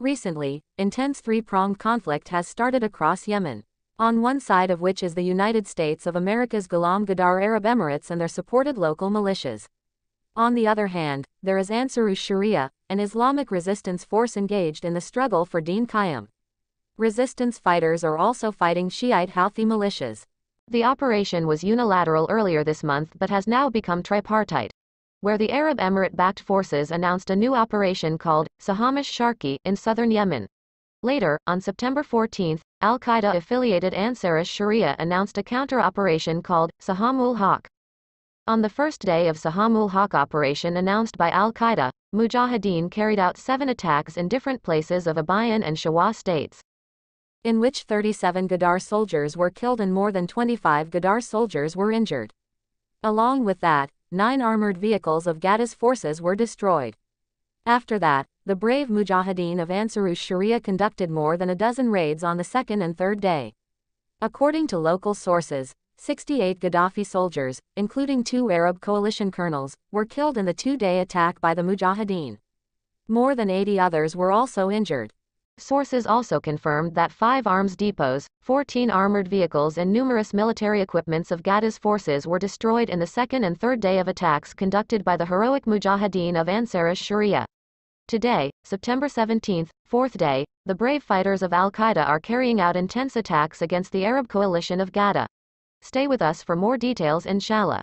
Recently, intense three-pronged conflict has started across Yemen. On one side of which is the United States of America's Ghulam Ghadar Arab Emirates and their supported local militias. On the other hand, there is Ansarus Sharia, an Islamic resistance force engaged in the struggle for Deen Qiyam. Resistance fighters are also fighting Shiite Houthi militias. The operation was unilateral earlier this month but has now become tripartite, where the Arab Emirate-backed forces announced a new operation called Sahamish Sharqi in southern Yemen. Later, on September 14, Al-Qaeda-affiliated Ansarus Sharia announced a counter-operation called Sahamul Haq. On the first day of Sahamul Haq operation announced by Al-Qaeda, Mujahideen carried out seven attacks in different places of Abyan and Shabwa states, in which 37 Ghadar soldiers were killed and more than 25 Ghadar soldiers were injured. Along with that, nine armored vehicles of Ghada's forces were destroyed. After that, the brave Mujahideen of Ansarus Sharia conducted more than a dozen raids on the second and third day. According to local sources, 68 Gaddafi soldiers, including two Arab coalition colonels, were killed in the two-day attack by the Mujahideen. More than 80 others were also injured. Sources also confirmed that five arms depots, 14 armored vehicles and numerous military equipments of Ghada's forces were destroyed in the second and third day of attacks conducted by the heroic Mujahideen of Ansarus Sharia. Today, September 17, fourth day, the brave fighters of Al-Qaeda are carrying out intense attacks against the Arab coalition of Ghada. Stay with us for more details inshallah.